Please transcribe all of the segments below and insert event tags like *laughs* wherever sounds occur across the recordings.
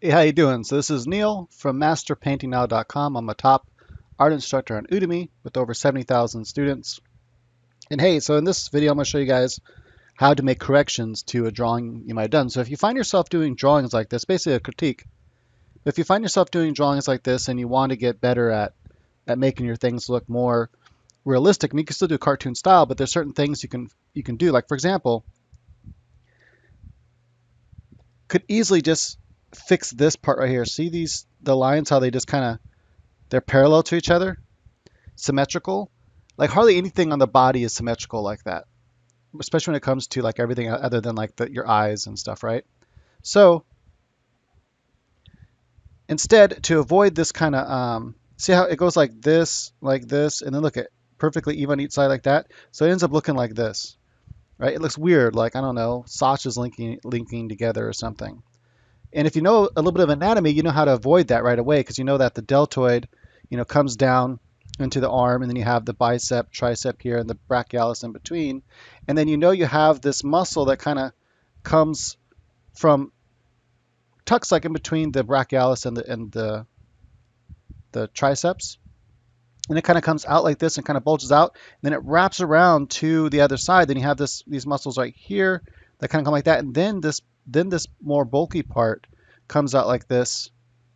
Hey, how you doing? So this is Neil from MasterPaintingNow.com. I'm a top art instructor on Udemy with over 70,000 students. And hey, so in this video, I'm going to show you guys how to make corrections to a drawing you might have done. So if you find yourself doing drawings like this, basically a critique, if you find yourself doing drawings like this and you want to get better at, at making your things look more realistic, and you can still do cartoon style, but there's certain things you can you can do. Like for example, could easily just fix this part right here. See these the lines how they just kind of they're parallel to each other, symmetrical. Like hardly anything on the body is symmetrical like that, especially when it comes to like everything other than like the, your eyes and stuff, right? So instead, to avoid this kind of um, see how it goes like this, like this, and then look at perfectly even on each side like that. So it ends up looking like this, right? It looks weird, like I don't know, sausages linking linking together or something. And if you know a little bit of anatomy, you know how to avoid that right away because you know that the deltoid, you know, comes down into the arm and then you have the bicep, tricep here and the brachialis in between. And then you know you have this muscle that kind of comes from tucks like in between the brachialis and the and the the triceps. And it kind of comes out like this and kind of bulges out. And then it wraps around to the other side. Then you have this these muscles right here that kind of come like that. And then this then this more bulky part comes out like this,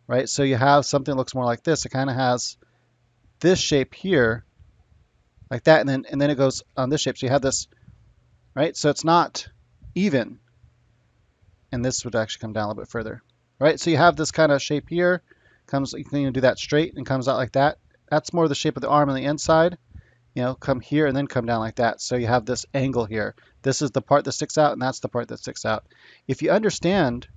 right? So you have something that looks more like this. It kind of has this shape here, like that, and then and then it goes on this shape. So you have this, right? So it's not even, and this would actually come down a little bit further, right? So you have this kind of shape here, comes you can even do that straight and comes out like that. That's more the shape of the arm on the inside. You know, come here and then come down like that. So you have this angle here. This is the part that sticks out, and that's the part that sticks out. If you understand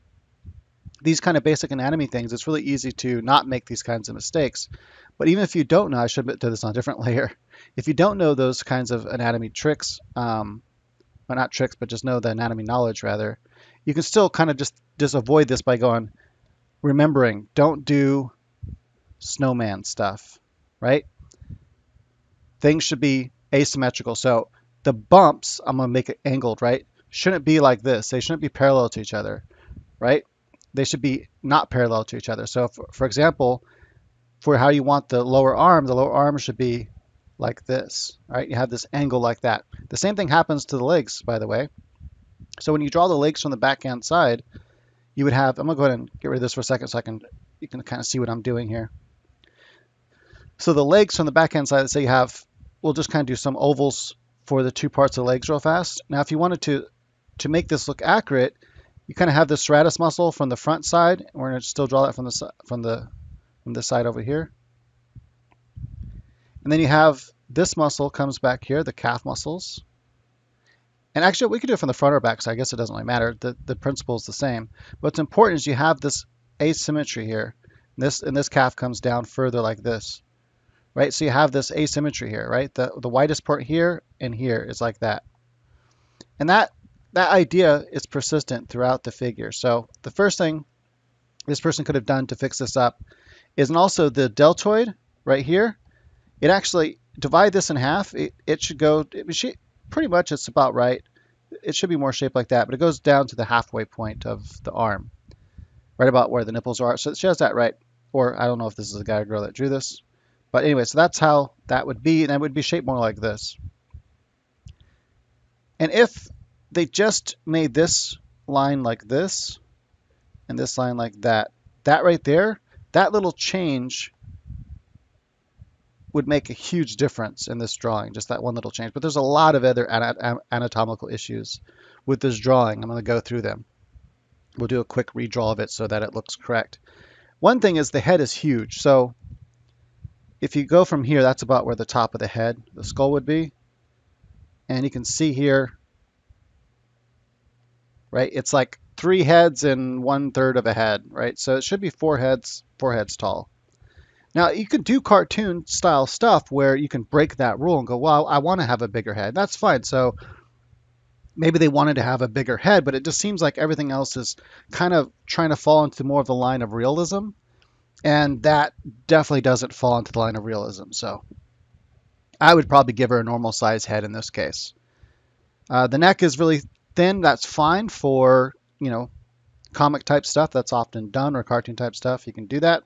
these kind of basic anatomy things, it's really easy to not make these kinds of mistakes. But even if you don't know, I should do this on a different *laughs* layer. If you don't know those kinds of anatomy tricks, um, well, not tricks, but just know the anatomy knowledge rather, you can still kind of just, just avoid this by going, remembering, don't do snowman stuff, right? Things should be asymmetrical. So the bumps, I'm going to make it angled, right? Shouldn't be like this. They shouldn't be parallel to each other, right? They should be not parallel to each other. So for, for example, for how you want the lower arm, the lower arm should be like this, right? You have this angle like that. The same thing happens to the legs, by the way. So when you draw the legs from the backhand side, you would have, I'm gonna go ahead and get rid of this for a second so I can, you can kind of see what I'm doing here. So the legs from the backhand side, let's say you have, we'll just kind of do some ovals for the two parts of legs real fast. Now, if you wanted to, to make this look accurate, you kind of have the sartorius muscle from the front side. We're going to still draw that from the, from the, from this side over here. And then you have this muscle comes back here, the calf muscles. And actually, we could do it from the front or back, so I guess it doesn't really matter. The, the principle is the same. What's important is you have this asymmetry here. This, and this calf comes down further like this right? So you have this asymmetry here, right? The, the widest part here and here is like that. And that, that idea is persistent throughout the figure. So the first thing this person could have done to fix this up is and also the deltoid right here, it actually, divide this in half, it, it should go, it pretty much it's about right. It should be more shaped like that, but it goes down to the halfway point of the arm, right about where the nipples are. So it shows that right. Or I don't know if this is a guy or girl that drew this, but anyway, so that's how that would be, and it would be shaped more like this. And if they just made this line like this, and this line like that, that right there, that little change would make a huge difference in this drawing, just that one little change. But there's a lot of other anatomical issues with this drawing. I'm going to go through them. We'll do a quick redraw of it so that it looks correct. One thing is the head is huge. So if you go from here, that's about where the top of the head, the skull would be. And you can see here, right, it's like three heads and one third of a head, right? So it should be four heads, four heads tall. Now you can do cartoon style stuff where you can break that rule and go, well, I want to have a bigger head. That's fine. So maybe they wanted to have a bigger head, but it just seems like everything else is kind of trying to fall into more of the line of realism and that definitely doesn't fall into the line of realism. So I would probably give her a normal size head in this case. Uh, the neck is really thin. That's fine for, you know, comic type stuff that's often done or cartoon type stuff, you can do that.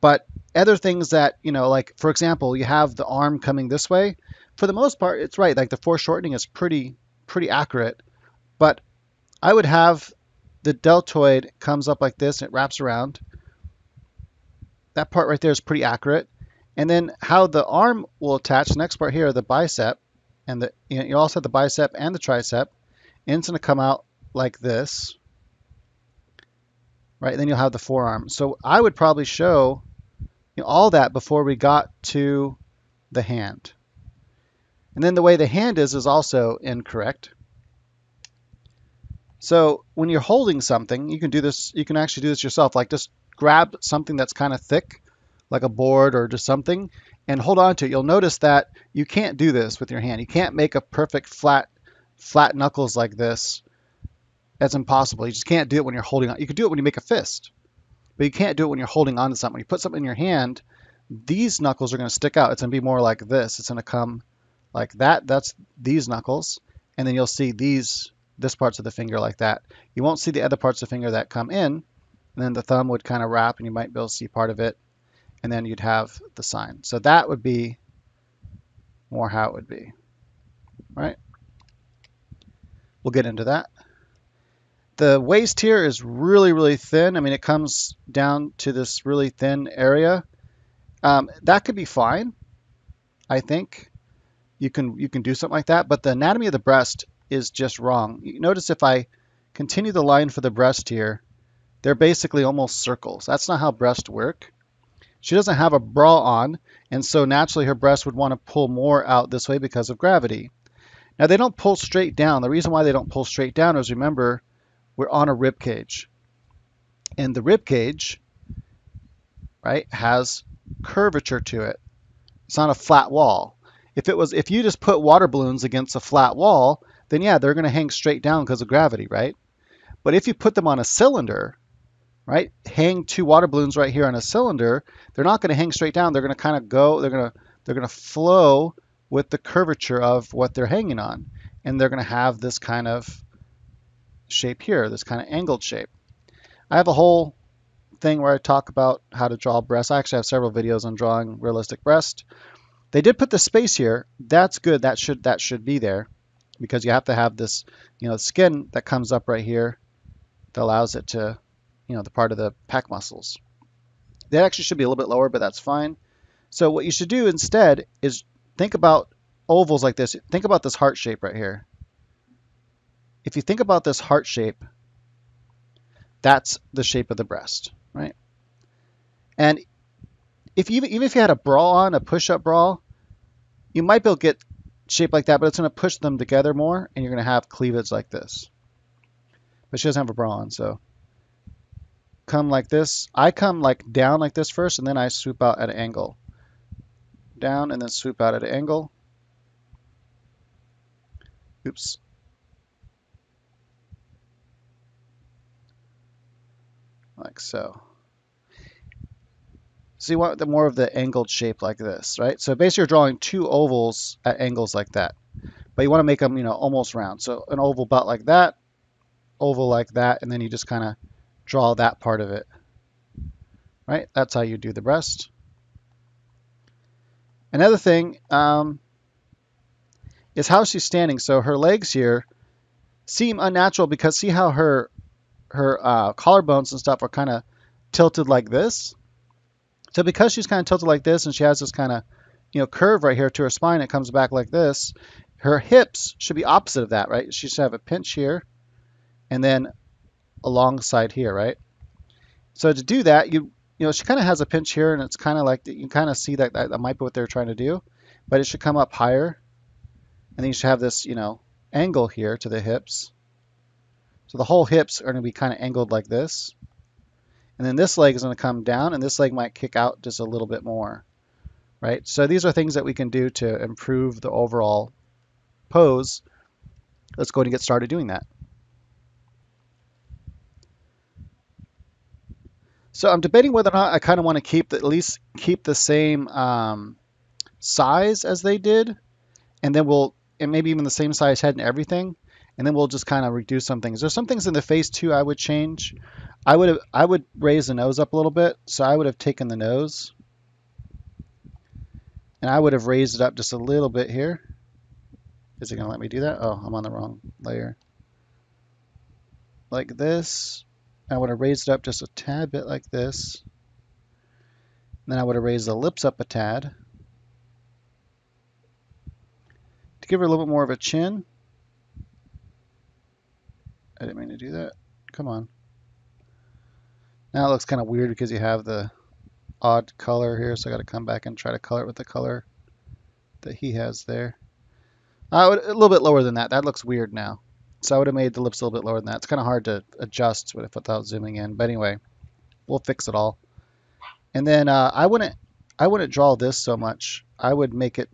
But other things that, you know, like for example, you have the arm coming this way. For the most part, it's right. Like the foreshortening is pretty, pretty accurate. But I would have the deltoid comes up like this, and it wraps around. That part right there is pretty accurate. And then how the arm will attach, the next part here, the bicep, and the you, know, you also have the bicep and the tricep. And it's going to come out like this. Right, then you'll have the forearm. So I would probably show you know, all that before we got to the hand. And then the way the hand is is also incorrect. So when you're holding something, you can do this, you can actually do this yourself. Like just grab something that's kind of thick, like a board or just something, and hold on to it. You'll notice that you can't do this with your hand. You can't make a perfect flat, flat knuckles like this. That's impossible. You just can't do it when you're holding on. You can do it when you make a fist, but you can't do it when you're holding on to something. When you put something in your hand, these knuckles are going to stick out. It's going to be more like this. It's going to come like that. That's these knuckles. And then you'll see these this parts of the finger like that. You won't see the other parts of the finger that come in, and then the thumb would kind of wrap and you might be able to see part of it, and then you'd have the sign. So that would be more how it would be, right? We'll get into that. The waist here is really, really thin. I mean, it comes down to this really thin area. Um, that could be fine, I think. You can you can do something like that, but the anatomy of the breast is just wrong. You notice if I continue the line for the breast here, they're basically almost circles. That's not how breasts work. She doesn't have a bra on, and so naturally her breast would want to pull more out this way because of gravity. Now they don't pull straight down. The reason why they don't pull straight down is remember, we're on a rib cage. And the rib cage, right, has curvature to it. It's not a flat wall. If it was if you just put water balloons against a flat wall, then yeah, they're going to hang straight down because of gravity, right? But if you put them on a cylinder, right, hang two water balloons right here on a cylinder, they're not going to hang straight down. They're going to kind of go, they're going to they're going to flow with the curvature of what they're hanging on. And they're going to have this kind of shape here, this kind of angled shape. I have a whole thing where I talk about how to draw breasts. I actually have several videos on drawing realistic breast. They did put the space here. That's good. That should that should be there because you have to have this, you know, skin that comes up right here that allows it to, you know, the part of the pec muscles. That actually should be a little bit lower, but that's fine. So what you should do instead is think about ovals like this. Think about this heart shape right here. If you think about this heart shape, that's the shape of the breast, right? And if even, even if you had a bra on, a push-up bra, you might be able to get shape like that, but it's going to push them together more, and you're going to have cleavage like this. But she doesn't have a bra on, so come like this. I come like down like this first, and then I swoop out at an angle. Down and then swoop out at an angle. Oops. Like so. So you want the more of the angled shape like this, right? So basically you're drawing two ovals at angles like that. But you want to make them, you know, almost round. So an oval about like that, oval like that, and then you just kind of draw that part of it. Right? That's how you do the breast. Another thing um, is how she's standing. So her legs here seem unnatural because see how her her uh, collarbones and stuff are kind of tilted like this. So because she's kind of tilted like this and she has this kind of, you know, curve right here to her spine, it comes back like this. Her hips should be opposite of that, right? She should have a pinch here and then alongside here, right? So to do that, you you know, she kind of has a pinch here and it's kind of like, you kind of see that, that that might be what they're trying to do, but it should come up higher. And then you should have this, you know, angle here to the hips. So the whole hips are going to be kind of angled like this. And then this leg is going to come down and this leg might kick out just a little bit more, right? So these are things that we can do to improve the overall pose. Let's go and get started doing that. So I'm debating whether or not I kind of want to keep the, at least keep the same um, size as they did, and then we'll and maybe even the same size head and everything, and then we'll just kind of reduce some things. There's some things in the face too I would change. I would have, I would raise the nose up a little bit. So I would have taken the nose and I would have raised it up just a little bit here. Is it going to let me do that? Oh, I'm on the wrong layer. Like this. I would have raised it up just a tad bit like this. then I would have raised the lips up a tad. To give her a little bit more of a chin. I didn't mean to do that. Come on. Now it looks kind of weird because you have the odd color here, so I got to come back and try to color it with the color that he has there. Uh, a little bit lower than that. That looks weird now. So I would have made the lips a little bit lower than that. It's kind of hard to adjust without zooming in. But anyway, we'll fix it all. And then uh, I wouldn't I wouldn't draw this so much. I would make it.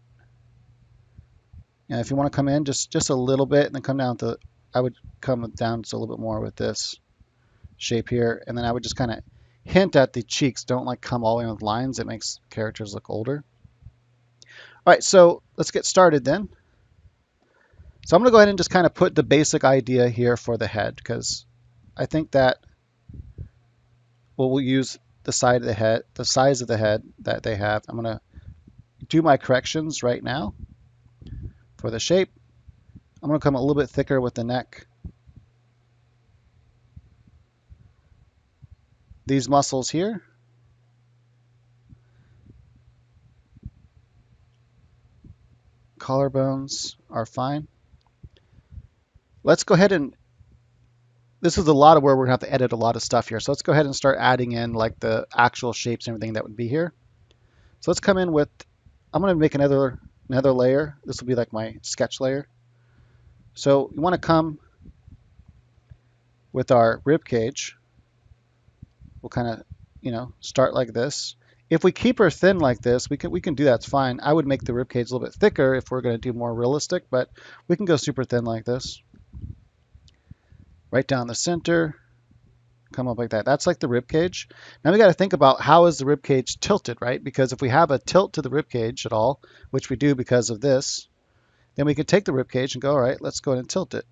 If you want to come in just just a little bit and then come down to, I would come down just a little bit more with this shape here, and then I would just kind of hint at the cheeks. Don't like come all way with lines. It makes characters look older. All right, so let's get started then. So I'm going to go ahead and just kind of put the basic idea here for the head because I think that well, we'll use the side of the head, the size of the head that they have. I'm going to do my corrections right now for the shape. I'm going to come a little bit thicker with the neck. These muscles here. Collarbones are fine. Let's go ahead and, this is a lot of where we're gonna have to edit a lot of stuff here. So let's go ahead and start adding in like the actual shapes and everything that would be here. So let's come in with, I'm gonna make another, another layer. This will be like my sketch layer. So you wanna come with our rib cage. We'll kind of, you know, start like this. If we keep her thin like this, we can we can do that's fine. I would make the rib cage a little bit thicker if we're going to do more realistic, but we can go super thin like this right down the center, come up like that. That's like the rib cage. Now we got to think about how is the rib cage tilted, right? Because if we have a tilt to the rib cage at all, which we do because of this, then we could take the rib cage and go, all right, let's go ahead and tilt it.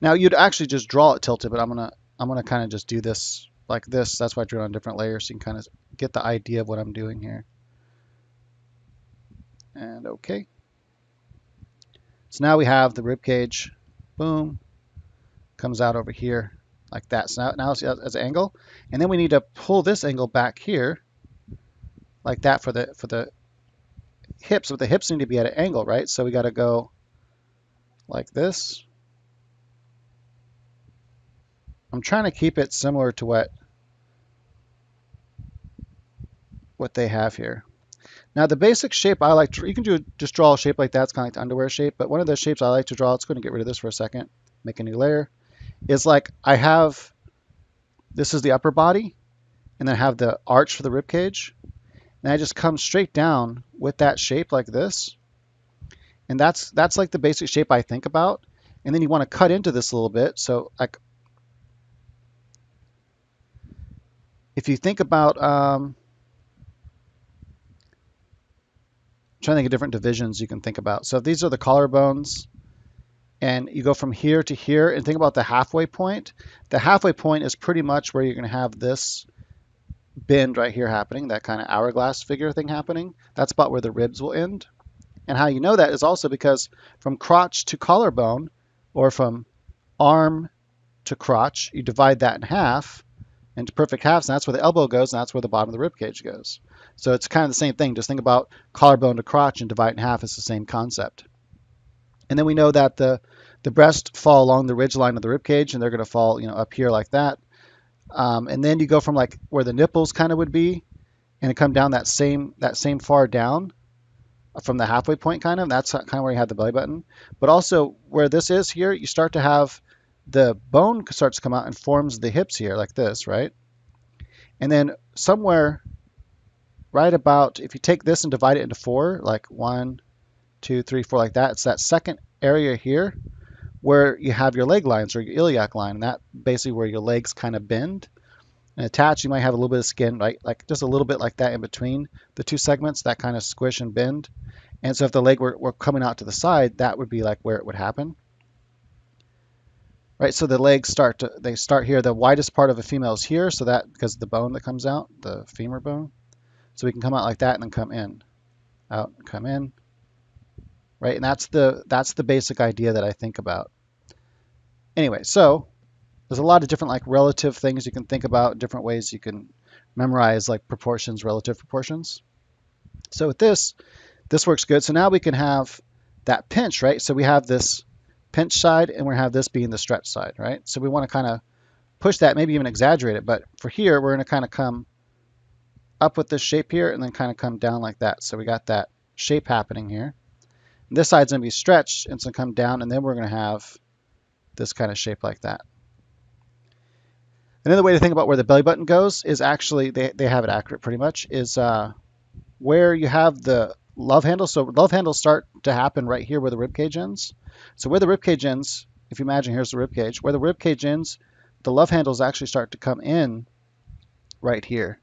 Now you'd actually just draw it tilted, but I'm gonna I'm gonna kind of just do this like this. That's why I drew it on different layers so you can kind of get the idea of what I'm doing here. And okay. So now we have the rib cage. Boom comes out over here like that. So now, now it's uh, as an angle. And then we need to pull this angle back here like that for the for the hips. But the hips need to be at an angle, right? So we got to go like this. I'm trying to keep it similar to what what they have here. Now the basic shape I like to, you can do just draw a shape like that. It's kind of like the underwear shape, but one of the shapes I like to draw, let's go and get rid of this for a second, make a new layer is like I have this is the upper body, and then I have the arch for the rib cage, and I just come straight down with that shape like this, and that's that's like the basic shape I think about. And then you want to cut into this a little bit. So like if you think about um, trying to think of different divisions you can think about. So these are the collarbones and you go from here to here and think about the halfway point. The halfway point is pretty much where you're going to have this bend right here happening, that kind of hourglass figure thing happening. That's about where the ribs will end. And how you know that is also because from crotch to collarbone, or from arm to crotch, you divide that in half into perfect halves, and that's where the elbow goes, and that's where the bottom of the rib cage goes. So it's kind of the same thing. Just think about collarbone to crotch and divide in half. It's the same concept. And then we know that the the breasts fall along the ridge line of the rib cage, and they're going to fall, you know, up here like that. Um, and then you go from like where the nipples kind of would be, and come down that same that same far down from the halfway point, kind of. That's kind of where you have the belly button. But also where this is here, you start to have the bone starts to come out and forms the hips here like this, right? And then somewhere right about if you take this and divide it into four, like one, two, three, four, like that, it's that second area here where you have your leg lines or your iliac line, and that basically where your legs kind of bend and attach. You might have a little bit of skin, right, like just a little bit like that in between the two segments, that kind of squish and bend. And so if the leg were, were coming out to the side, that would be like where it would happen. right? So the legs start to, they start here. The widest part of a female is here, so that because of the bone that comes out, the femur bone. So we can come out like that and then come in, out, come in, right? And that's the that's the basic idea that I think about. Anyway, so there's a lot of different like relative things you can think about, different ways you can memorize like proportions, relative proportions. So with this, this works good. So now we can have that pinch, right? So we have this pinch side and we have this being the stretch side, right? So we want to kind of push that, maybe even exaggerate it. But for here, we're going to kind of come up with this shape here and then kind of come down like that. So we got that shape happening here. And this side's going to be stretched and it's going to come down and then we're going to have this kind of shape like that. Another way to think about where the belly button goes is actually, they, they have it accurate pretty much, is uh, where you have the love handles. So love handles start to happen right here where the rib cage ends. So where the rib cage ends, if you imagine here's the rib cage, where the rib cage ends, the love handles actually start to come in right here,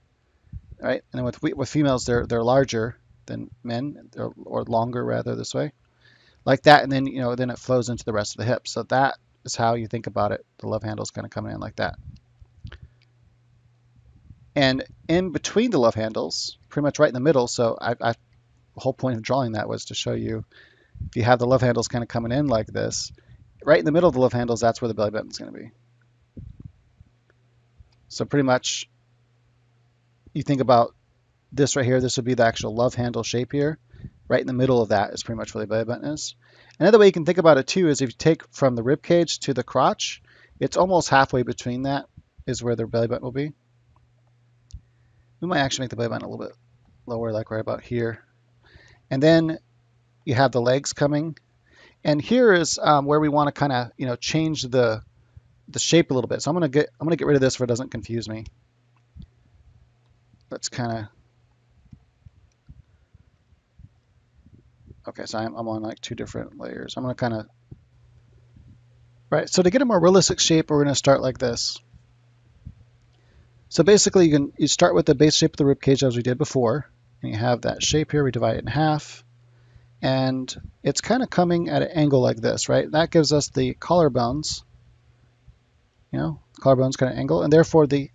right? And with with females, they're they're larger than men, or longer rather this way, like that. And then you know then it flows into the rest of the hip. So that is how you think about it. The love handles kind of coming in like that. And in between the love handles, pretty much right in the middle. So I, I the whole point of drawing that was to show you if you have the love handles kind of coming in like this, right in the middle of the love handles, that's where the belly button is going to be. So pretty much you think about this right here, this would be the actual love handle shape here. Right in the middle of that is pretty much where the belly button is. Another way you can think about it too is if you take from the rib cage to the crotch, it's almost halfway between that is where the belly button will be. We might actually make the belly button a little bit lower, like right about here. And then you have the legs coming. And here is um, where we want to kind of, you know, change the the shape a little bit. So I'm gonna get I'm gonna get rid of this so it doesn't confuse me. Let's kind of Okay, so I'm, I'm on like two different layers. I'm gonna kind of right. So to get a more realistic shape, we're gonna start like this. So basically, you can you start with the base shape of the rib cage as we did before, and you have that shape here. We divide it in half, and it's kind of coming at an angle like this, right? That gives us the collarbones. You know, collarbones kind of angle, and therefore the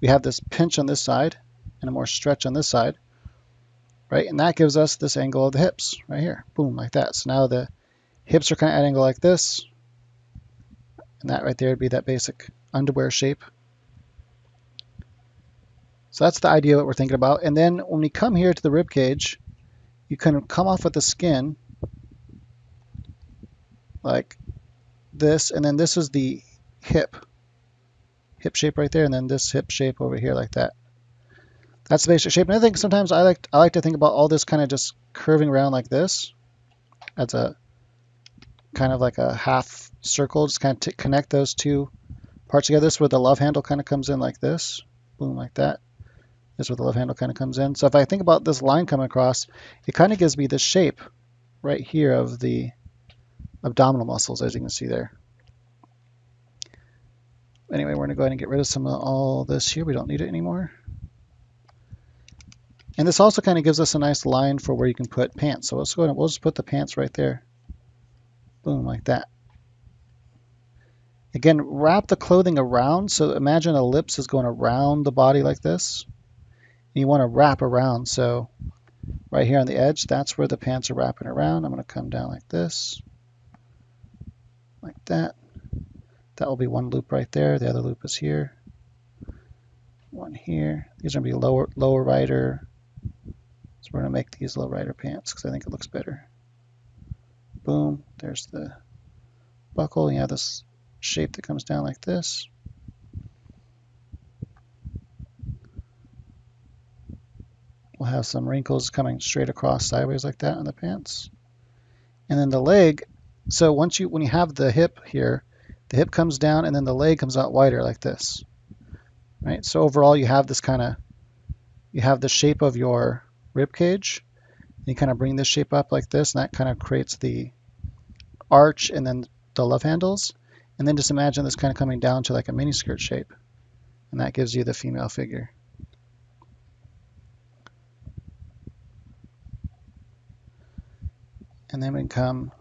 we have this pinch on this side and a more stretch on this side, right? And that gives us this angle of the hips right here, boom, like that. So now the hips are kind of at an angle like this, and that right there would be that basic underwear shape. So that's the idea what we're thinking about. And then when we come here to the rib cage, you can come off with the skin like this, and then this is the hip, hip shape right there, and then this hip shape over here like that. That's the basic shape. And I think sometimes I like I like to think about all this kind of just curving around like this as a kind of like a half circle, just kind of connect those two parts together. This where the love handle kind of comes in like this, boom, like that. that is where the love handle kind of comes in. So if I think about this line coming across, it kind of gives me this shape right here of the abdominal muscles, as you can see there. Anyway, we're going to go ahead and get rid of some of all this here. We don't need it anymore. And this also kind of gives us a nice line for where you can put pants. So let's go ahead and we'll just put the pants right there. Boom, like that. Again, wrap the clothing around. So imagine a ellipse is going around the body like this And you want to wrap around. So right here on the edge, that's where the pants are wrapping around. I'm going to come down like this, like that. That will be one loop right there. The other loop is here. One here. These are going to be lower, lower rider. So we're going to make these low rider pants because I think it looks better. Boom. There's the buckle. You have this shape that comes down like this. We'll have some wrinkles coming straight across sideways like that on the pants. And then the leg, so once you, when you have the hip here, the hip comes down and then the leg comes out wider like this. Right? So overall you have this kind of, you have the shape of your rib cage. You kind of bring this shape up like this and that kind of creates the arch and then the love handles. And then just imagine this kind of coming down to like a mini skirt shape. And that gives you the female figure. and then we come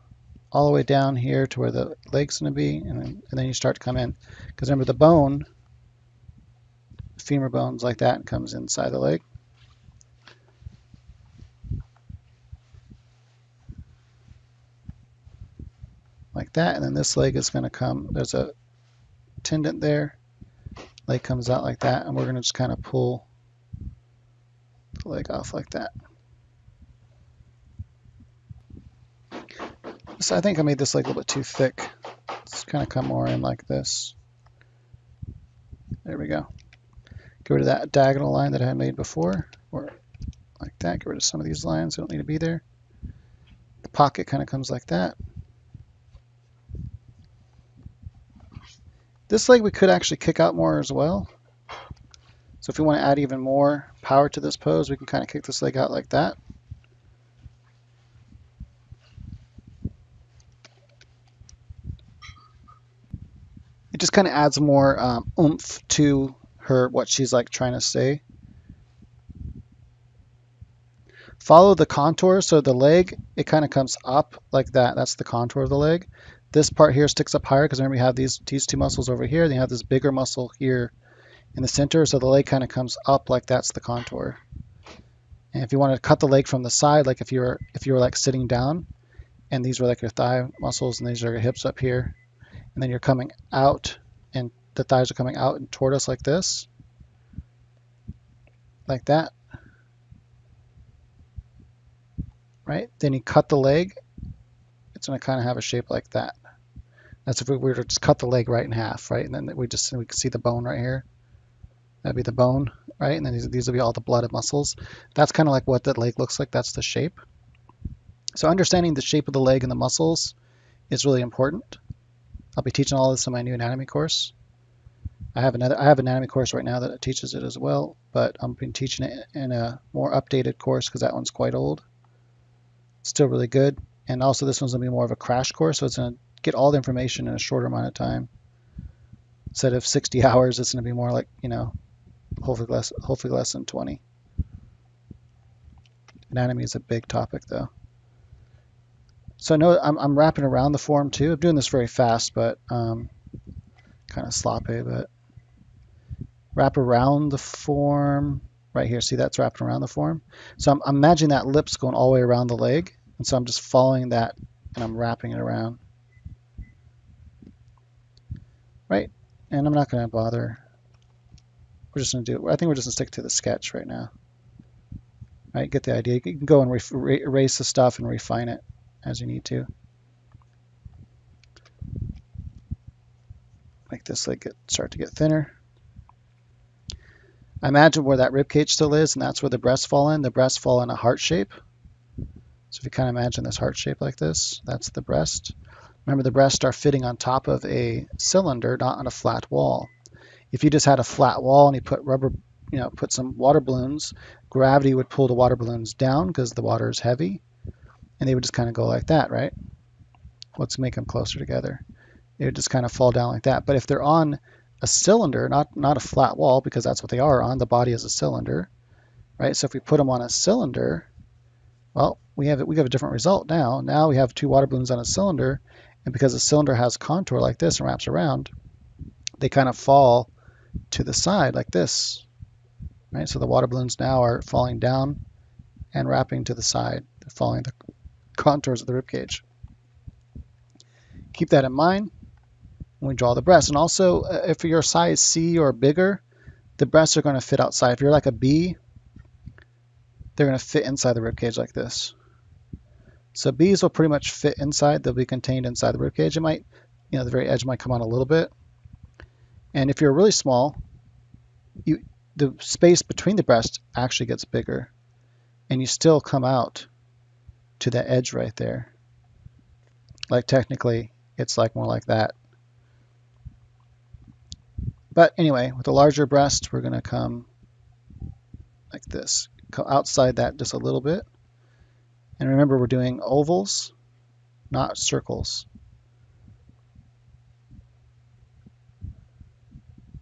all the way down here to where the leg's going to be, and then, and then you start to come in. Because remember, the bone, femur bone's like that, comes inside the leg. Like that, and then this leg is going to come, there's a tendon there, leg comes out like that, and we're going to just kind of pull the leg off like that. So I think I made this leg a little bit too thick. Let's kind of come more in like this. There we go. Get rid of that diagonal line that I made before, or like that. Get rid of some of these lines that don't need to be there. The pocket kind of comes like that. This leg we could actually kick out more as well. So if we want to add even more power to this pose, we can kind of kick this leg out like that. It just kind of adds more um, oomph to her, what she's like trying to say. Follow the contour, so the leg, it kind of comes up like that. That's the contour of the leg. This part here sticks up higher because remember you have these, these two muscles over here, then you have this bigger muscle here in the center, so the leg kind of comes up like that's the contour. And if you want to cut the leg from the side, like if you were if you were like sitting down, and these were like your thigh muscles, and these are your hips up here, and then you're coming out, and the thighs are coming out and toward us like this, like that, right? Then you cut the leg, it's going to kind of have a shape like that. That's if we were to just cut the leg right in half, right? And then we just we can see the bone right here. That'd be the bone, right? And then these, these be all the blood and muscles. That's kind of like what the leg looks like. That's the shape. So understanding the shape of the leg and the muscles is really important. I'll be teaching all this in my new anatomy course. I have another I have an anatomy course right now that teaches it as well, but I'm been teaching it in a more updated course because that one's quite old. Still really good. And also this one's gonna be more of a crash course, so it's gonna get all the information in a shorter amount of time. Instead of 60 *laughs* hours, it's gonna be more like, you know, hopefully less, hopefully less than 20. Anatomy is a big topic though. So I know I'm, I'm wrapping around the form too. I'm doing this very fast, but um, kind of sloppy, but wrap around the form right here. See that's wrapping around the form. So I'm, I'm imagining that ellipse going all the way around the leg. And so I'm just following that and I'm wrapping it around. Right? And I'm not going to bother we're just going to do, I think we're just going to stick to the sketch right now. Right, get the idea. You can go and erase the stuff and refine it as you need to. Make this like get, start to get thinner. I imagine where that rib cage still is, and that's where the breasts fall in. The breasts fall in a heart shape. So if you kind of imagine this heart shape like this, that's the breast. Remember, the breasts are fitting on top of a cylinder, not on a flat wall. If you just had a flat wall and you put rubber, you know, put some water balloons, gravity would pull the water balloons down because the water is heavy, and they would just kind of go like that, right? Let's make them closer together. They would just kind of fall down like that. But if they're on a cylinder, not not a flat wall, because that's what they are on, the body is a cylinder, right? So if we put them on a cylinder, well, we have we have a different result now. Now we have two water balloons on a cylinder, and because the cylinder has contour like this and wraps around, they kind of fall to the side like this, right? So the water balloons now are falling down and wrapping to the side, following the contours of the rib cage. Keep that in mind when we draw the breast. And also, uh, if you're size C or bigger, the breasts are going to fit outside. If you're like a B, they're going to fit inside the rib cage like this. So bees will pretty much fit inside. They'll be contained inside the rib cage. It might, you know, the very edge might come on a little bit, and if you're really small, you the space between the breasts actually gets bigger and you still come out to the edge right there. Like technically it's like more like that. But anyway, with a larger breast, we're going to come like this. Come outside that just a little bit. And remember, we're doing ovals, not circles.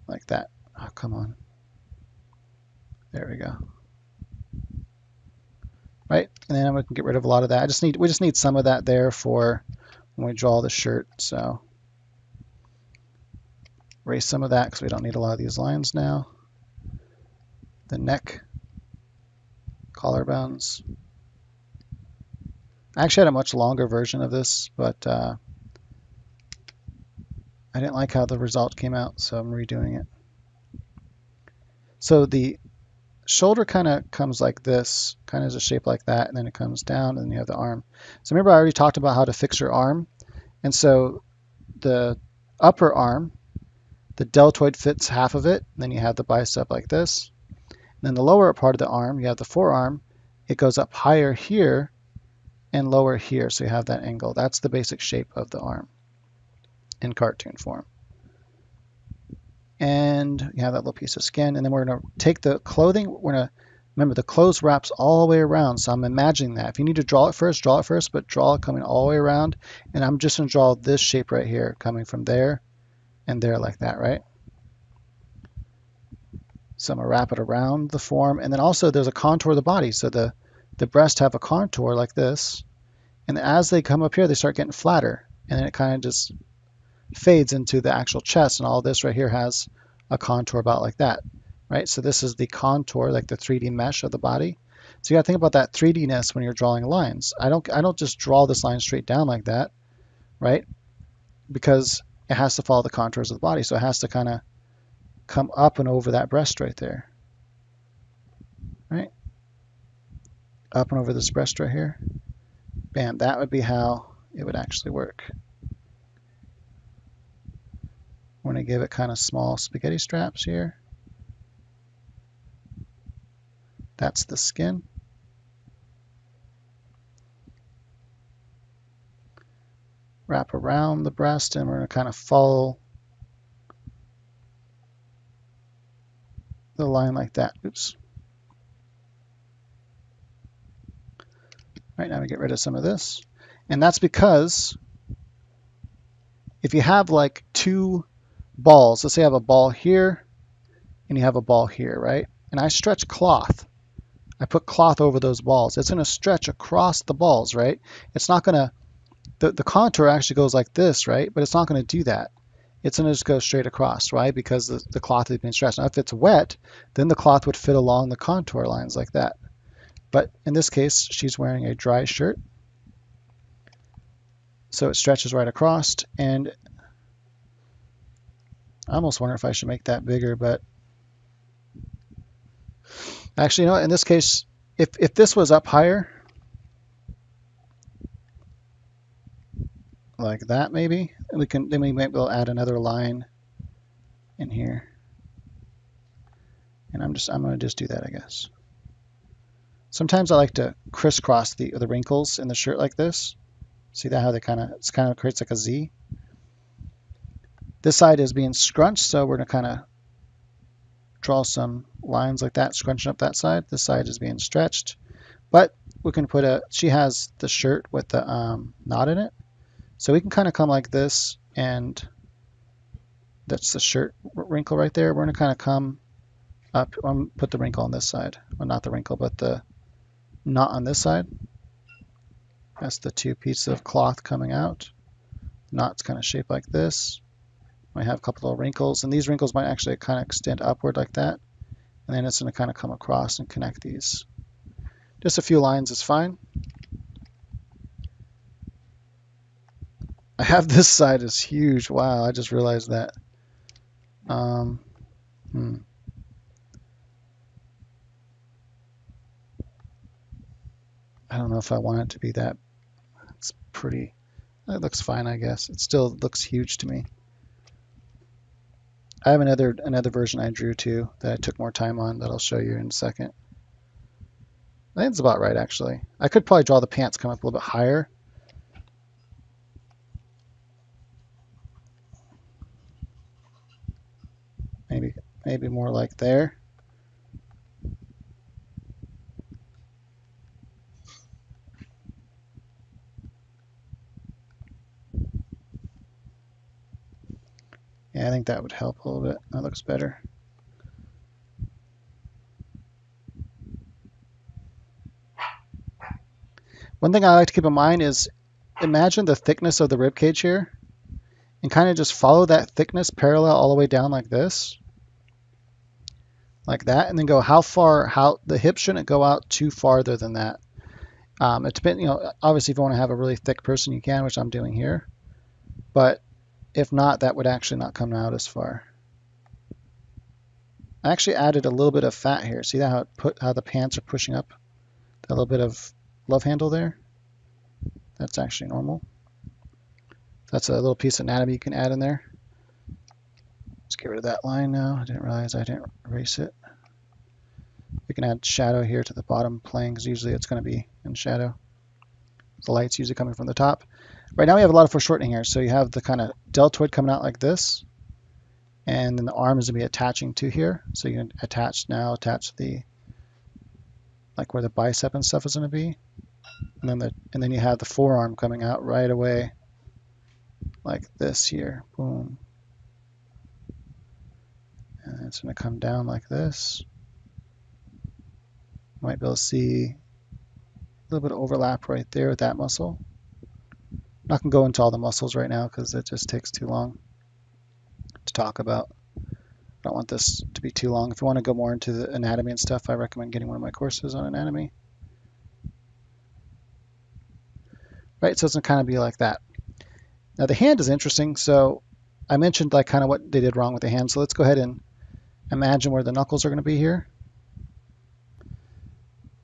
like that. Oh, come on. There we go. Right, and then we can get rid of a lot of that. I just need we just need some of that there for when we draw the shirt. So erase some of that because we don't need a lot of these lines now. The neck, collarbones. I actually had a much longer version of this, but uh, I didn't like how the result came out, so I'm redoing it. So the shoulder kind of comes like this, kind of a shape like that, and then it comes down, and then you have the arm. So remember I already talked about how to fix your arm, and so the upper arm, the deltoid fits half of it, and then you have the bicep like this. Then the lower part of the arm, you have the forearm, it goes up higher here and lower here, so you have that angle. That's the basic shape of the arm in cartoon form. And you have that little piece of skin. And then we're going to take the clothing. We're going to, remember, the clothes wraps all the way around. So I'm imagining that. If you need to draw it first, draw it first, but draw it coming all the way around. And I'm just going to draw this shape right here, coming from there and there like that, right? So I'm to wrap it around the form. And then also there's a contour of the body. So the, the breasts have a contour like this. And as they come up here, they start getting flatter. And then it kind of just fades into the actual chest and all this right here has a contour about like that, right? So this is the contour, like the 3D mesh of the body. So you gotta think about that 3D-ness when you're drawing lines. I don't, I don't just draw this line straight down like that, right? Because it has to follow the contours of the body. So it has to kind of come up and over that breast right there, right? Up and over this breast right here. Bam, that would be how it would actually work. We're going to give it kind of small spaghetti straps here. That's the skin. Wrap around the breast and we're going to kind of follow the line like that. Oops. Right now we get rid of some of this. And that's because if you have like two balls. Let's say I have a ball here and you have a ball here, right? And I stretch cloth. I put cloth over those balls. It's going to stretch across the balls, right? It's not going to, the, the contour actually goes like this, right? But it's not going to do that. It's going to just go straight across, right? Because the, the cloth has been stretched. Now, if it's wet, then the cloth would fit along the contour lines like that. But in this case, she's wearing a dry shirt. So it stretches right across. And I almost wonder if I should make that bigger, but actually, you know, in this case, if, if this was up higher, like that maybe, we can then we might be able to add another line in here. And I'm just I'm gonna just do that, I guess. Sometimes I like to crisscross the the wrinkles in the shirt like this. See that how they kind of it's kind of creates like a Z. This side is being scrunched, so we're to kind of draw some lines like that, scrunching up that side. This side is being stretched. But we can put a, she has the shirt with the um, knot in it. So we can kind of come like this and that's the shirt wrinkle right there. We're going to kind of come up, um, put the wrinkle on this side. Well, not the wrinkle, but the knot on this side. That's the two pieces of cloth coming out. Knot's kind of shaped like this might have a couple little wrinkles, and these wrinkles might actually kind of extend upward like that, and then it's going to kind of come across and connect these. Just a few lines is fine. I have *laughs* this side is huge. Wow, I just realized that. Um, hmm. I don't know if I want it to be that. It's pretty. It looks fine, I guess. It still looks huge to me. I have another another version I drew too that I took more time on that I'll show you in a second. I think it's about right actually. I could probably draw the pants come up a little bit higher. Maybe more like there. Yeah, I think that would help a little bit. That looks better. One thing I like to keep in mind is imagine the thickness of the rib cage here and kind of just follow that thickness parallel all the way down like this. Like that, and then go how far, how the hip shouldn't go out too farther than that. Um, it depends, you know, obviously if you want to have a really thick person, you can, which I'm doing here. But if not, that would actually not come out as far. I actually added a little bit of fat here. See that how it put how the pants are pushing up? That little bit of love handle there. That's actually normal. That's a little piece of anatomy you can add in there. Let's get rid of that line now. I didn't realize I didn't erase it. We can add shadow here to the bottom plane because usually it's going to be in shadow. The light's usually coming from the top. Right now we have a lot of foreshortening here. So you have the kind of deltoid coming out like this. And then the arm is going to be attaching to here. So you can attach now, attach the, like where the bicep and stuff is going to be. And then, the, and then you have the forearm coming out right away like this here. Boom. And it's going to come down like this. Might be able to see a little bit of overlap right there with that muscle. I'm not going to go into all the muscles right now because it just takes too long to talk about. I don't want this to be too long. If you want to go more into the anatomy and stuff, I recommend getting one of my courses on anatomy. Right, so it's going to kind of be like that. Now the hand is interesting. So I mentioned like kind of what they did wrong with the hand. So let's go ahead and imagine where the knuckles are going to be here.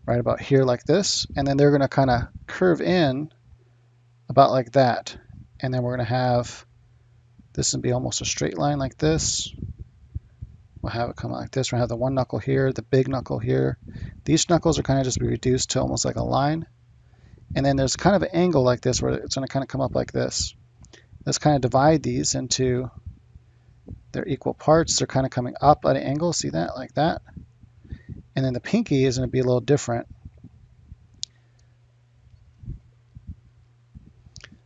Right about here like this. And then they're going to kind of curve in about like that. And then we're going to have this would be almost a straight line like this. We'll have it come like this. We'll have the one knuckle here, the big knuckle here. These knuckles are kind of just be reduced to almost like a line. And then there's kind of an angle like this where it's going to kind of come up like this. Let's kind of divide these into their equal parts. They're kind of coming up at an angle. See that? Like that. And then the pinky is going to be a little different.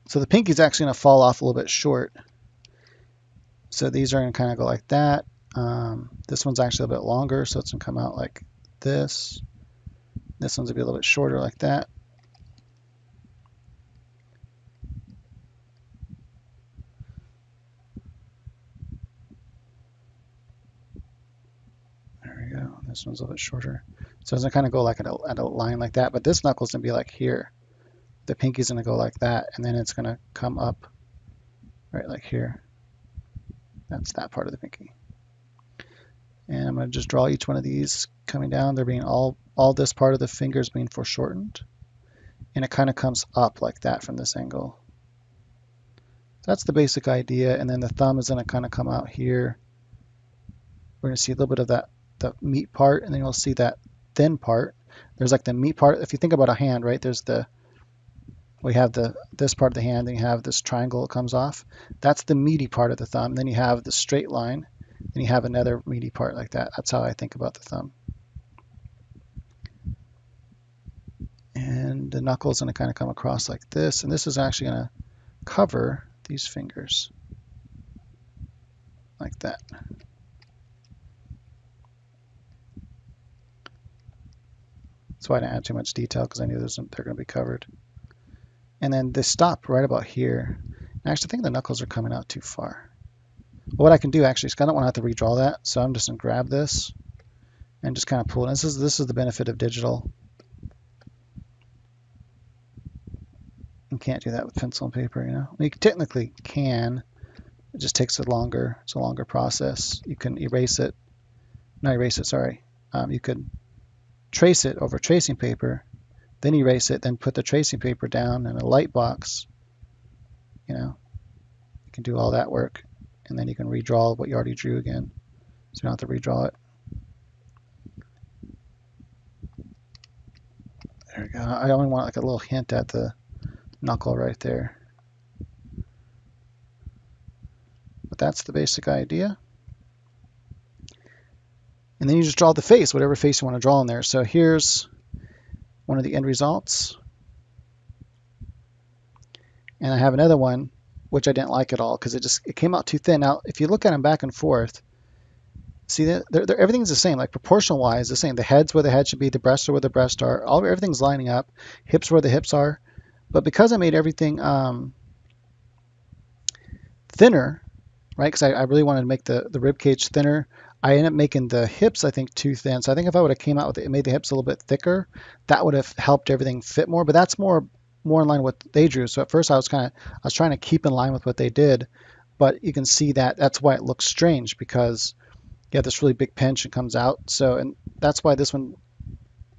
So the pinky is actually going to fall off a little bit short. So these are going to kind of go like that. Um, this one's actually a bit longer, so it's going to come out like this. This one's going to be a little bit shorter like that. There we go. This one's a little bit shorter. So it's to kind of go like at a, at a line like that, but this knuckle's to be like here. The pinky's to go like that, and then it's going to come up right like here. That's that part of the pinky. And I'm to just draw each one of these coming down. They're being all, all this part of the fingers being foreshortened. And it kind of comes up like that from this angle. That's the basic idea. And then the thumb is going to kind of come out here. We're to see a little bit of that the meat part, and then you'll see that thin part. There's like the meat part. If you think about a hand, right, there's the we have the this part of the hand, then you have this triangle that comes off. That's the meaty part of the thumb. Then you have the straight line, then you have another meaty part like that. That's how I think about the thumb. And the knuckle is going to kind of come across like this, and this is actually going to cover these fingers like that. Why I didn't add too much detail because I knew they're going to be covered. And then they stop right about here. And I actually think the knuckles are coming out too far. But what I can do actually is I don't want to have to redraw that. So I'm just going to grab this and just kind of pull it. This is, this is the benefit of digital. You can't do that with pencil and paper, you know. You technically can. It just takes a longer, it's a longer process. You can erase it. Not erase it, sorry. Um, you could trace it over tracing paper then erase it, then put the tracing paper down in a light box. You know, you can do all that work. And then you can redraw what you already drew again. So you don't have to redraw it. There we go. I only want like a little hint at the knuckle right there. But that's the basic idea. And then you just draw the face, whatever face you want to draw in there. So here's one of the end results. And I have another one, which I didn't like at all because it just it came out too thin. Now, if you look at them back and forth, see that they're, they're, everything's the same, like proportional wise, the same. The head's where the head should be, the breasts are where the breasts are, all everything's lining up. Hips where the hips are. But because I made everything um, thinner, right? Because I, I, really wanted to make the, the rib cage thinner. I ended up making the hips, I think, too thin. So I think if I would have came out with it, made the hips a little bit thicker, that would have helped everything fit more. But that's more more in line with what they drew. So at first I was kind of I was trying to keep in line with what they did, but you can see that that's why it looks strange because you have this really big pinch and comes out. So and that's why this one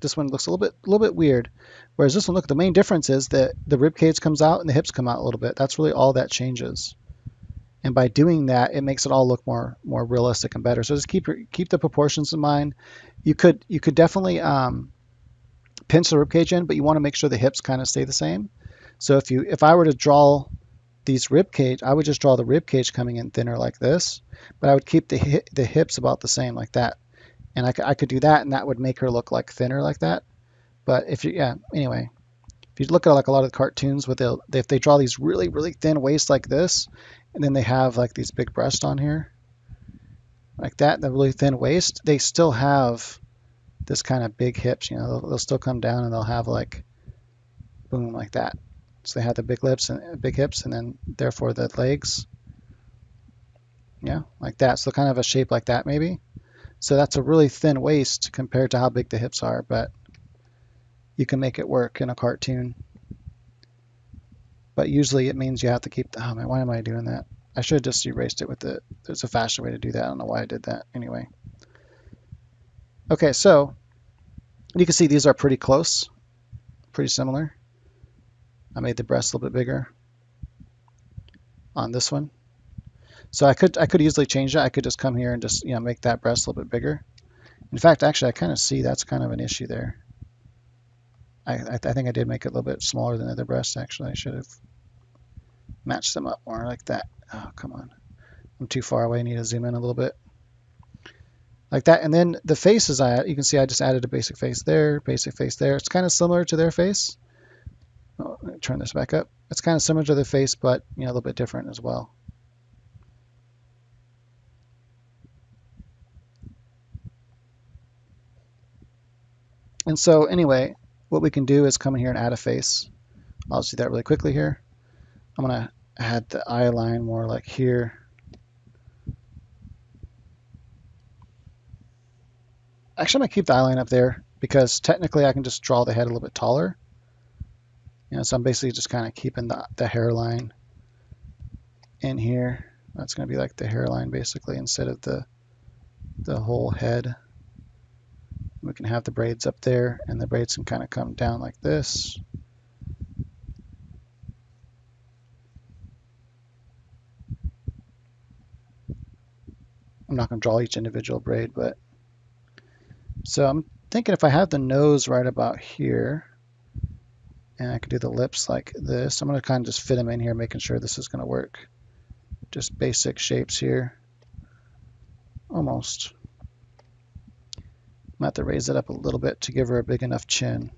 this one looks a little bit a little bit weird. Whereas this one, look, the main difference is that the rib cage comes out and the hips come out a little bit. That's really all that changes. And by doing that, it makes it all look more more realistic and better. So just keep keep the proportions in mind. You could you could definitely um, pinch the rib cage in, but you want to make sure the hips kind of stay the same. So if you if I were to draw these rib cage, I would just draw the rib cage coming in thinner like this, but I would keep the the hips about the same like that. And I, I could do that, and that would make her look like thinner like that. But if you, yeah, anyway, if you look at like a lot of the cartoons, with if they draw these really really thin waist like this, and then they have like these big breasts on here, like that, the really thin waist, they still have this kind of big hips. You know, they'll, they'll still come down and they'll have like boom like that. So they have the big lips and big hips, and then therefore the legs. Yeah, like that. So kind of a shape like that maybe. So that's a really thin waist compared to how big the hips are, but you can make it work in a cartoon. But usually it means you have to keep, the, oh man, why am I doing that? I should have just erased it with the, there's a faster way to do that. I don't know why I did that anyway. Okay, so you can see these are pretty close, pretty similar. I made the breast a little bit bigger on this one. So I could I could easily change that. I could just come here and just you know make that breast a little bit bigger. In fact, actually, I kind of see that's kind of an issue there. I, I, I think I did make it a little bit smaller than the other breasts. Actually, I should have matched them up more like that. Oh, come on. I'm too far away. I need to zoom in a little bit. Like that. And then the faces I you can see I just added a basic face there, basic face there. It's kind of similar to their face. Oh, turn this back up. It's kind of similar to their face, but you know a little bit different as well. And so anyway, what we can do is come in here and add a face. I'll do that really quickly here. I'm going to add the eye line more like here. Actually, I'm going to keep the eye line up there because technically I can just draw the head a little bit taller. You know, so I'm basically just kind of keeping the, the hairline in here. That's going to be like the hairline basically instead of the the whole head. We can have the braids up there and the braids can kind of come down like this. I'm not going to draw each individual braid, but so I'm thinking if I have the nose right about here, and I could do the lips like this, I'm going to kind of just fit them in here, making sure this is going to work. Just basic shapes here. Almost. I have to raise it up a little bit to give her a big enough chin.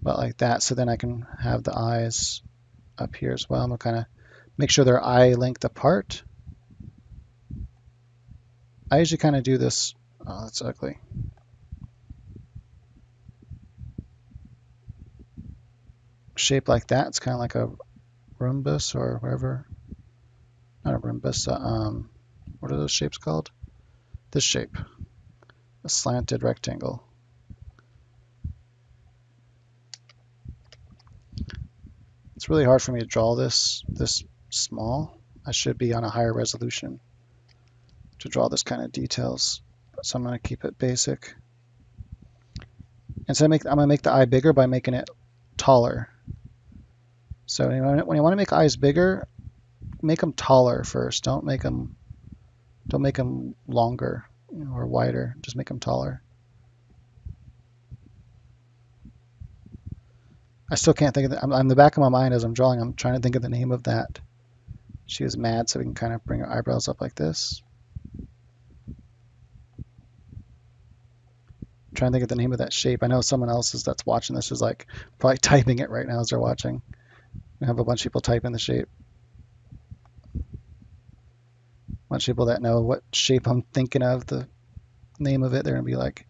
About like that, so then I can have the eyes up here as well. I'm gonna kind of make sure they're eye length apart. I usually kind of do this, oh, that's ugly. Shape like that, it's kind of like a rhombus or whatever. Not a rhombus, uh, um, what are those shapes called? This shape a slanted rectangle. It's really hard for me to draw this this small. I should be on a higher resolution to draw this kind of details. So I'm going to keep it basic. And so I make, I'm going to make the eye bigger by making it taller. So when you want to make eyes bigger, make them taller first. Don't make them don't make them longer or wider, just make them taller. I still can't think of it. I'm, I'm the back of my mind as I'm drawing. I'm trying to think of the name of that. She was mad, so we can kind of bring her eyebrows up like this. Trying to think of the name of that shape. I know someone else is that's watching this is like probably *laughs* typing it right now as they're watching. We have a bunch of people typing the shape. A bunch of people that know what shape I'm thinking of, the name of it, they're gonna be like,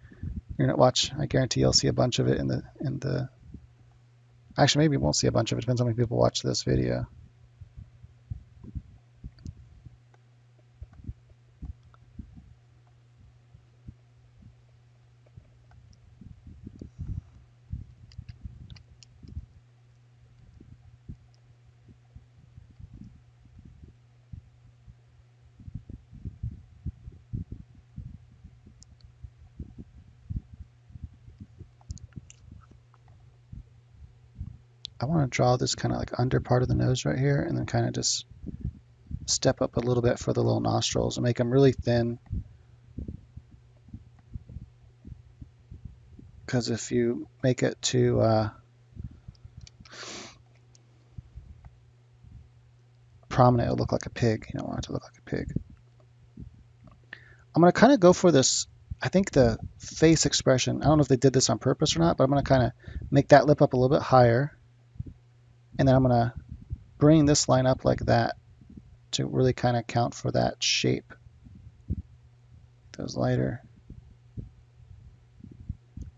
you're gonna watch. I guarantee you'll see a bunch of it in the in the Actually, maybe you won't see a bunch of it. Depends on how many people watch this video. I to draw this kind of like under part of the nose right here and then kind of just step up a little bit for the little nostrils and make them really thin. Because if you make it too uh, prominent, it'll look like a pig. You don't want it to look like a pig. I'm going to kind of go for this I think the face expression, I don't know if they did this on purpose or not, but I'm going to kind of make that lip up a little bit higher. And then I'm going to bring this line up like that to really kind of count for that shape. Those lighter.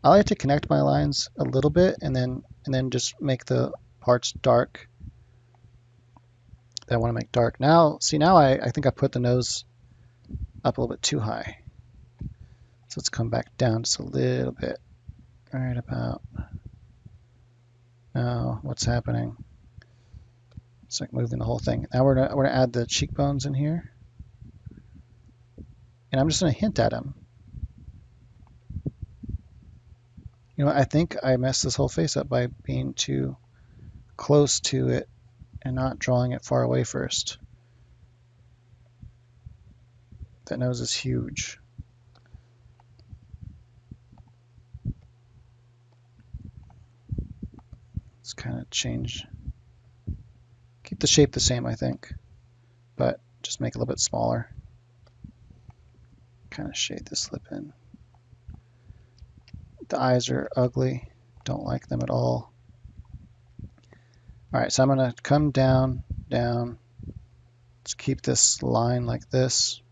I like to connect my lines a little bit and then and then just make the parts dark that I want to make dark. Now, see now I, I think I put the nose up a little bit too high. So let's come back down just a little bit. Right about now, what's happening? It's like moving the whole thing. Now we're gonna, we're gonna add the cheekbones in here. And I'm just gonna hint at them. You know, I think I messed this whole face up by being too close to it and not drawing it far away first. That nose is huge. Let's kind of change Keep the shape the same, I think, but just make it a little bit smaller. Kind of shade this lip in. The eyes are ugly. Don't like them at all. All right, so I'm going to come down, down. Let's keep this line like this.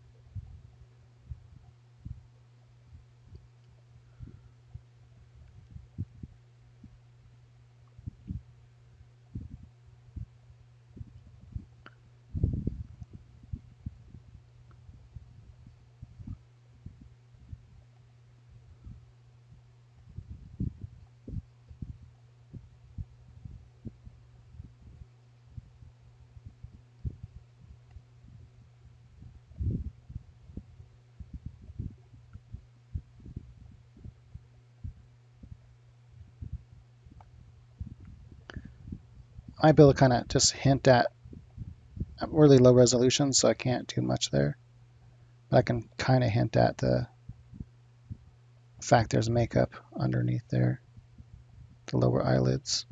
Might be able to kind of just hint at really low resolution, so I can't do much there. But I can kind of hint at the fact there's makeup underneath there, the lower eyelids.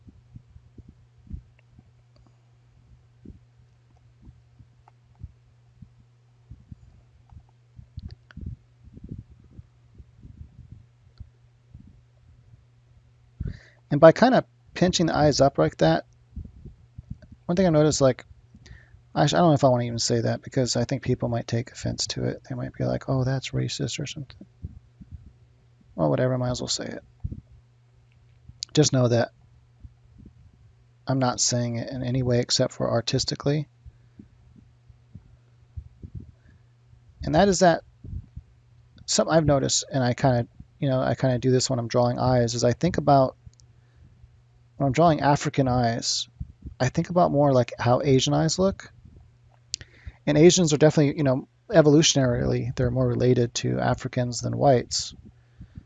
And by kind of pinching the eyes up like that, one thing I noticed, like, actually, I don't know if I want to even say that because I think people might take offense to it. They might be like, oh, that's racist or something. Well, whatever, I might as well say it. Just know that I'm not saying it in any way except for artistically. And that is that something I've noticed, and I kind of, you know, I kind of do this when I'm drawing eyes, is I think about when I'm drawing African eyes, I think about more like how Asian eyes look. And Asians are definitely, you know, evolutionarily, they're more related to Africans than whites.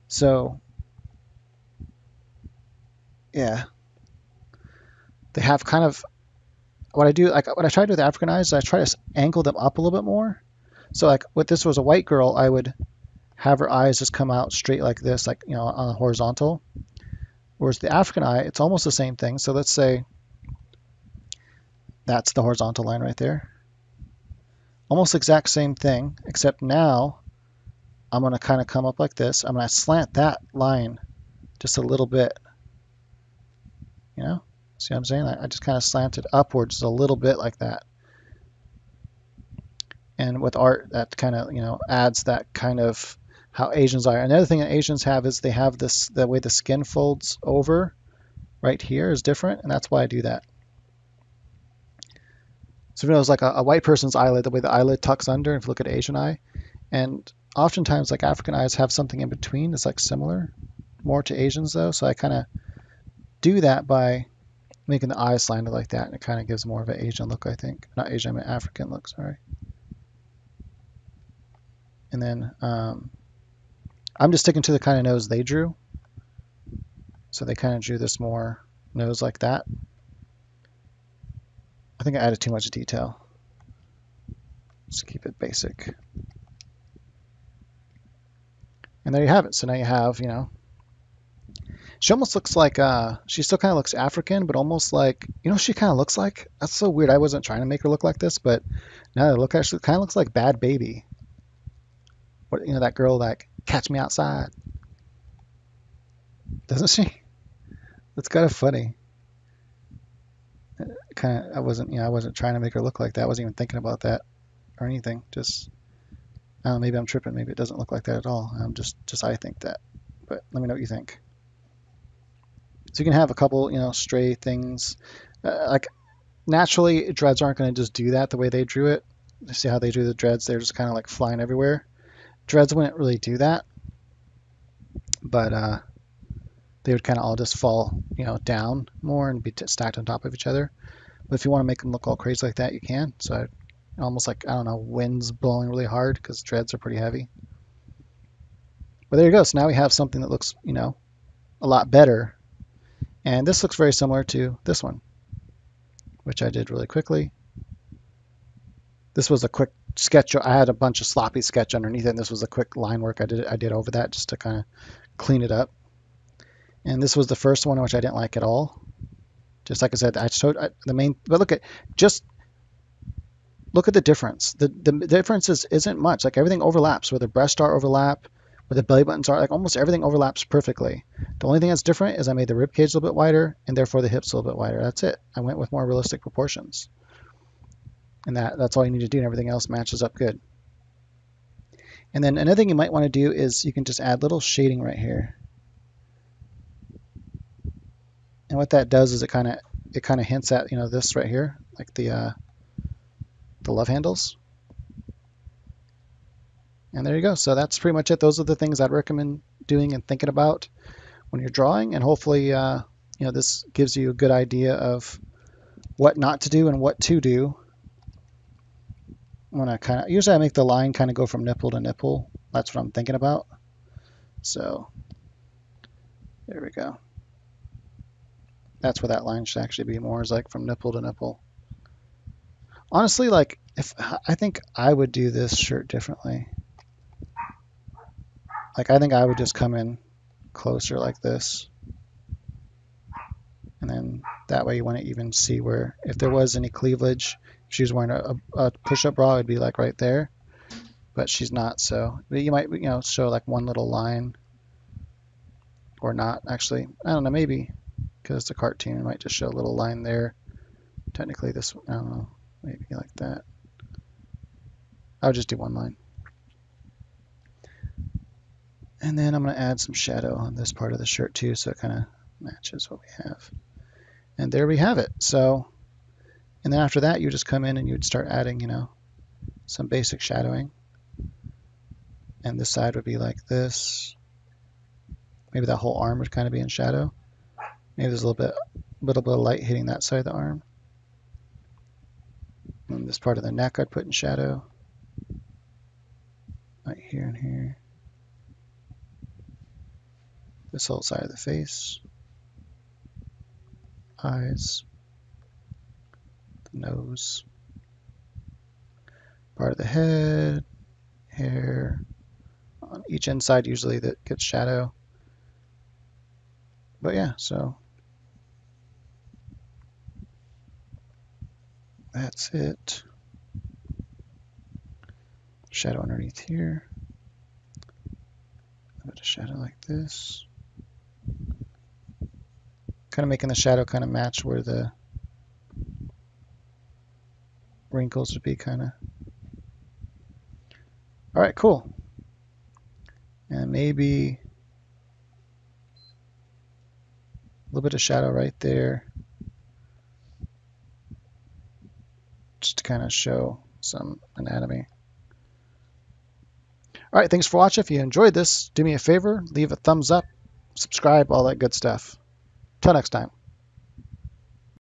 So, yeah, they have kind of what I do, like what I try to do with African eyes, is I try to angle them up a little bit more. So, like, if this was a white girl, I would have her eyes just come out straight like this, like you know, on a horizontal. Whereas the African eye, it's almost the same thing. So let's say that's the horizontal line right there. Almost exact same thing, except now I'm going to kind of come up like this. I'm going to slant that line just a little bit. You know? See what I'm saying? I, just kind of slanted upwards a little bit like that. And with art, that kind of, you know, adds that kind of how Asians are. Another thing that Asians have is they have this, the way the skin folds over right here is different, and that's why I do that. So if it was like a, a white person's eyelid, the way the eyelid tucks under, if you look at Asian eye, and oftentimes like African eyes have something in between that's like similar, more to Asians though. So I kind of do that by making the eyes slanted like that, and it kind of gives more of an Asian look, I think. Not Asian, I mean African look, sorry. And then um, I'm just sticking to the kind of nose they drew. So they kind of drew this more nose like that. I think I added too much detail. Let's keep it basic. And there you have it. So now you have, you know, she almost looks like, uh, she still kind of looks African, but almost like, you know, she kind of looks like, that's so weird. I wasn't trying to make her look like this, but now that I look at her, she kind of looks like Bhad Bhabie. What, you know, that girl like, catch me outside. Doesn't she? That's kind of funny. Kind of, I wasn't, you know, I wasn't trying to make her look like that. I wasn't even thinking about that or anything. Just, maybe I'm tripping. Maybe it doesn't look like that at all. I'm just, just I think that. But let me know what you think. So you can have a couple, you know, stray things. Uh, like naturally, dreads aren't going to just do that the way they drew it. You see how they drew the dreads? They're just kind of like flying everywhere. Dreads wouldn't really do that, but uh, they would kind of all just fall, you know, down more and be stacked on top of each other. But if you want to make them look all crazy like that, you can. So almost like I don't know, winds blowing really hard because dreads are pretty heavy. But there you go. So now we have something that looks, you know, a lot better and this looks very similar to this one, which I did really quickly. This was a quick sketch. I had a bunch of sloppy sketch underneath it, and this was a quick line work I did I did over that just to kind of clean it up. And this was the first one which I didn't like at all. Just like I said, I showed I, the main. But look at just look at the difference. The the difference is, isn't much. Like everything overlaps. Where the breast are overlap, where the belly buttons are, like almost everything overlaps perfectly. The only thing that's different is I made the rib cage a little bit wider and therefore the hips a little bit wider. That's it. I went with more realistic proportions. And that, that's all you need to do and everything else matches up good. And then another thing you might want to do is you can just add little shading right here. And what that does is it kind of it kind of hints at you know this right here, like the uh, the love handles. And there you go. So that's pretty much it. Those are the things I'd recommend doing and thinking about when you're drawing. And hopefully, uh, you know, this gives you a good idea of what not to do and what to do. When I kind of usually I make the line kind of go from nipple to nipple. That's what I'm thinking about. So there we go. That's where that line should actually be more is like from nipple to nipple. Honestly, like if I think I would do this shirt differently. Like I think I would just come in closer like this. And then that way you want to even see where, if there was any cleavage, if she was wearing a, a push-up bra, it'd be like right there. But she's not, so you might, you know, show like one little line or not. Actually, I don't know, maybe because it's a cartoon, it might just show a little line there. Technically, this, I don't know, maybe like that. I'll just do one line. And then I'm going to add some shadow on this part of the shirt too, so it kind of matches what we have. And there we have it. So, and then after that, you just come in and you'd start adding, you know, some basic shadowing. And this side would be like this. Maybe that whole arm would kind of be in shadow. Maybe there's a little bit, little bit of light hitting that side of the arm. And this part of the neck I'd put in shadow. Right here and here this whole side of the face, eyes, the nose, part of the head, hair, on each inside usually that gets shadow. But yeah, so that's it. Shadow underneath here. A bit of shadow like this kind of making the shadow kind of match where the wrinkles would be kind of. All right, cool. And maybe a little bit of shadow right there. Just to kind of show some anatomy. All right, thanks for watching. If you enjoyed this, do me a favor, leave a thumbs up, subscribe, all that good stuff. Till next time.